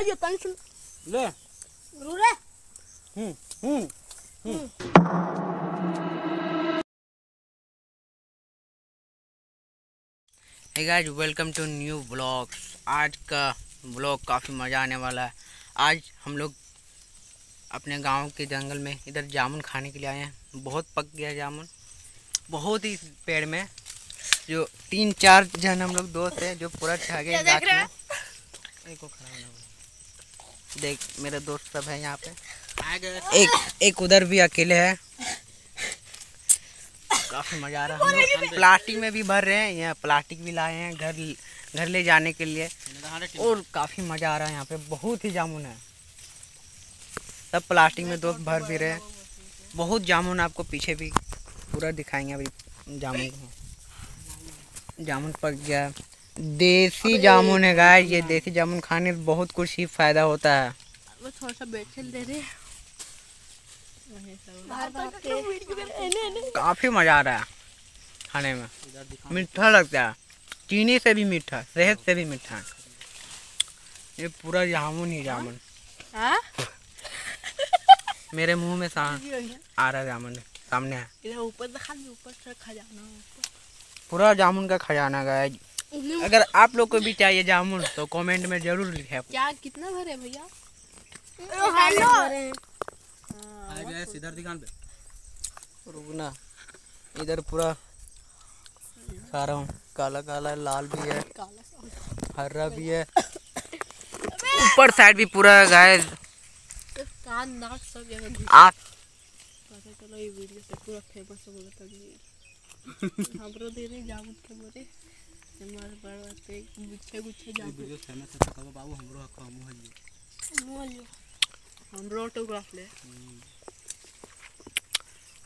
सुन ले। रू रे hmm hmm hey guys welcome to new blogs आज का ब्लॉग काफ़ी मज़ा आने वाला है। आज हम लोग अपने गाँव के जंगल में इधर जामुन खाने के लिए आए हैं। बहुत पक गया जामुन। बहुत ही पेड़ में। जो तीन चार जन हम लोग दोस्त हैं जो पूरा छा गए एक को खड़ा। देख मेरे दोस्त सब हैं यहाँ पे। एक एक उधर भी अकेले है। काफ़ी मज़ा आ रहा है। हम प्लास्टिक में भी भर रहे हैं यहाँ प्लास्टिक भी लाए हैं घर घर ले जाने के लिए। और काफ़ी मज़ा आ रहा है यहाँ पे। बहुत ही जामुन है। सब प्लास्टिक में दोस्त भर भी रहे हैं। बहुत जामुन आपको पीछे भी पूरा दिखाएँगे अभी जामुन जामुन पक गया। देसी जामुन है गाय ये देसी जामुन खाने से बहुत कुछ ही फ़ायदा होता है। थोड़ा सा बैठे दे। रे बाहर बाहर के एने एने। काफ़ी मज़ा आ रहा है खाने में। मीठा लगता है। चीनी से भी मीठा सेहत से भी मीठा है। ये पूरा जामुन ही जामुन। मेरे मुँह में सा आ रहा जामुन सामने है। ऊपर ऊपर खजाना पूरा जामुन का खजाना गया है अगर आप लोग को भी चाहिए जामुन तो कमेंट में ज़रूर लिखे क्या कितना भरे भैया? आ गए दुकान पे। रुकना। इधर पूरा खा रहा हूँ। काला काला लाल भी है। काला हरा भी है। ऊपर साइड भी पूरा गाय कान नाक सब जगह आप पता चलो ये वीडियो से पूरा फ़ेमस हो गया तभी। हमरो दे रहे जामुन के बोरे बड़ा पे गुच्छे गुच्छे जामुन वीडियो फ़ेमस है कहो बाबू हमरो हक हमू हलिए हमरो ऑटोग्राफ ले।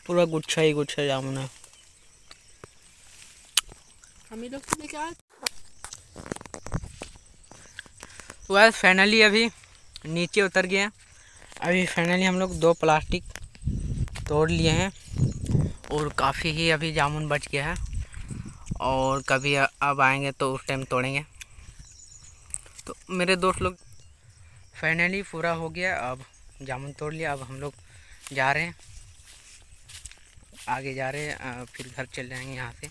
पूरा गुच्छा ही गुच्छा जामुन है। हम ही लोग से लेके आए। वह फाइनली अभी नीचे उतर गए हैं। अभी फाइनली हम लोग दो प्लास्टिक तोड़ लिए हैं और काफ़ी ही अभी जामुन बच गया है। और कभी अब आएँगे तो उस टाइम तोड़ेंगे। तो मेरे दोस्त लोग फाइनली पूरा हो गया, अब जामुन तोड़ लिया, अब हम लोग जा रहे हैं। आगे जा रहे हैं फिर घर चल जाएँगे यहाँ से।